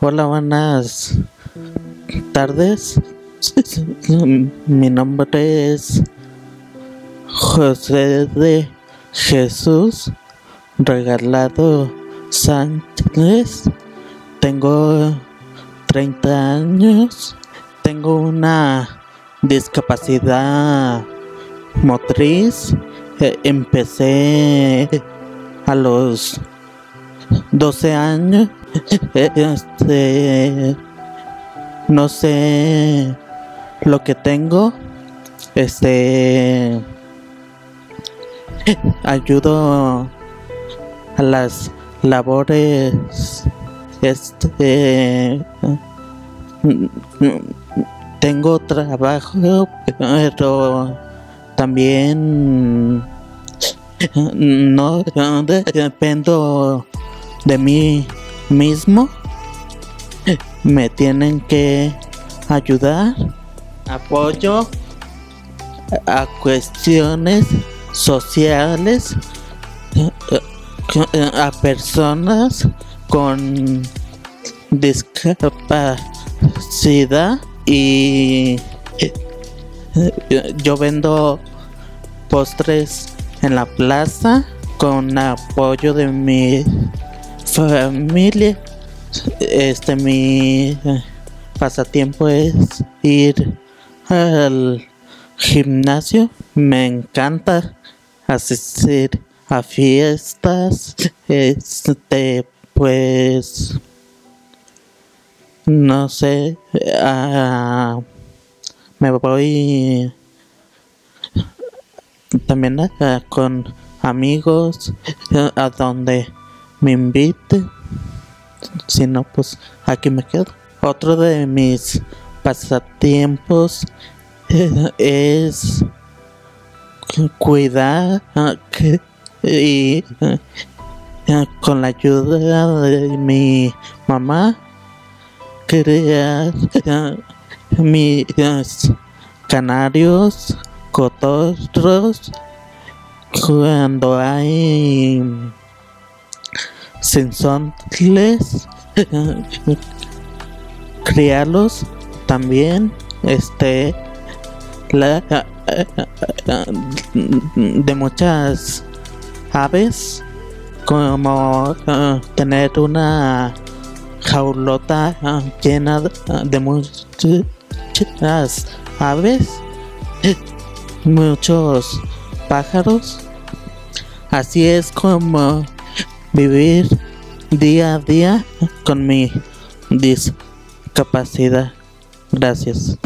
Hola, buenas tardes. Mi nombre es José de Jesús Regalado Sánchez. Tengo 30 años. Tengo una discapacidad motriz. Eh, Empecé a los 12 años. Este, no sé lo que tengo. Este ayudo a las labores. Este tengo trabajo, pero también no dependo de mí mismo. Me tienen que ayudar, apoyo a cuestiones sociales, a personas con discapacidad y yo vendo postres en la plaza con apoyo de mi familia. Este mi pasatiempo es ir al gimnasio. Me encanta asistir a fiestas. Este pues no sé. ah, me voy también ah, con amigos ah, a donde me invite. Si no, pues aquí me quedo. Otro de mis pasatiempos eh, es cuidar ah, y eh, eh, con la ayuda de mi mamá crear eh, mis canarios, cotorros, cuando hay sensontles, criarlos también, este, la, de muchas aves, como tener una jaulota ah, llena de muchas aves, muchos pájaros. Así es como vivir día a día con mi discapacidad. Gracias.